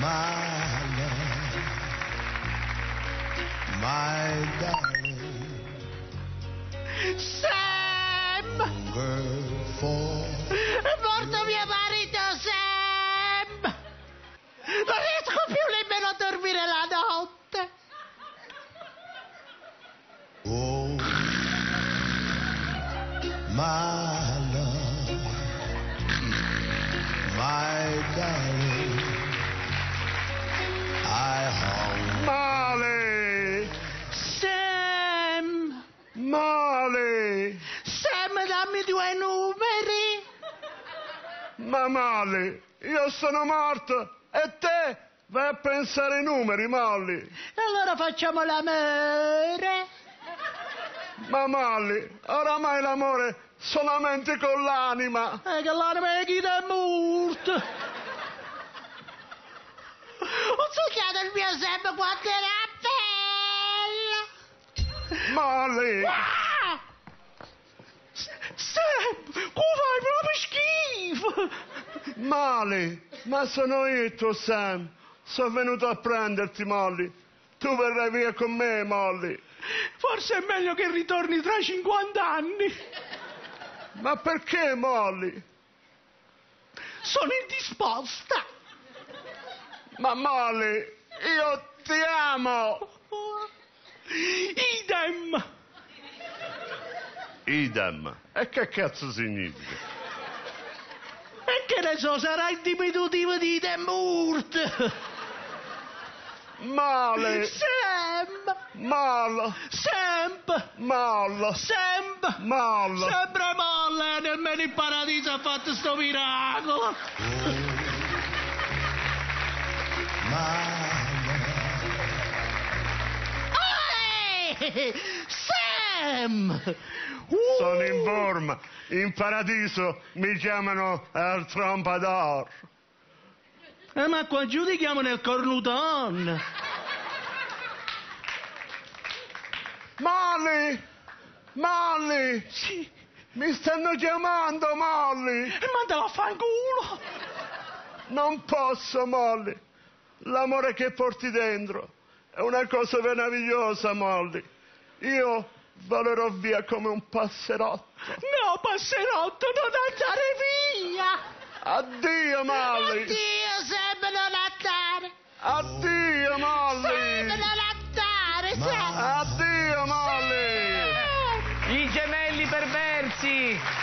my love, my darling, Sam! for È morto mio marito Sam! Non riesco più nemmeno a dormire la notte! oh, my due numeri! Ma male! Io sono morto e te vai a pensare ai numeri, Molly! Allora facciamo l'amore! Ma Molly, oramai l'amore solamente con l'anima! E che l'anima è chi è morto! Ho sognato il mio Sam quando era bella! Molly! Ah! S- Sam, come Molly! Ma sono io tuo Sam! Sono venuto a prenderti, Molly! Tu verrai via con me, Molly! Forse è meglio che ritorni tra 50 anni. Ma perché, Molly? Sono indisposta. Ma Molly, io ti amo! Idem. Idem. E che cazzo significa? Ne so, sarà il diminutivo di idem urt. Male! Sam. Mal! Semp. Mal! Semp. Mal! Sempre molle, nemmeno il paradiso ha fatto sto miracolo. Ehi! Sam! Sono in forma. In paradiso mi chiamano El Trompador. Eh, ma qua giù ti chiamano il cornuton. Molly! Molly! Sì, Mi stanno chiamando, Molly! e mandavo a fanculo. Non posso, Molly. L'amore che porti dentro è una cosa meravigliosa, Molly. Io volerò via come un passerotto. No, passerotto, non andare via! Addio, Molly! Addio, sembra lattare! Addio, Molly! Sembra lattare, sembra! Addio, Molly! I gemelli perversi!